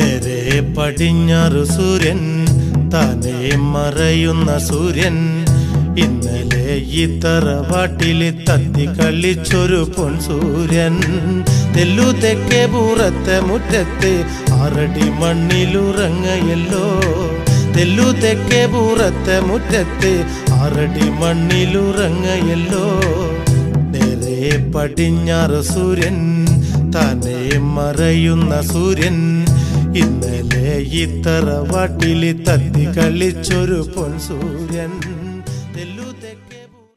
നേരെ പടിഞ്ഞാറു സൂര്യൻ തന്നെ മറയുന്ന സൂര്യൻ. ഇന്നലെ ഈ വാട്ടിൽ തത്തി കളിച്ചൊരു പൊൻ സൂര്യൻ തെല്ലു തെക്കേ പൂറത്തെ മുറ്റത്ത് ആറടി മണ്ണിലുറങ്ങയല്ലോ. തെല്ലു തെക്കേ പൂറത്തെ മുറ്റത്ത് ആറടി മണ്ണിലുറങ്ങയല്ലോ. നേരെ പടിഞ്ഞാറ് സൂര്യൻ തന്നെ മറയുന്ന സൂര്യൻ. ഇന്നലെ ഇത്തറ വാട്ടിലി തത്തി കളിച്ചൊരു പൊൻസൂര്യൻ തെല്ലു തെക്കേ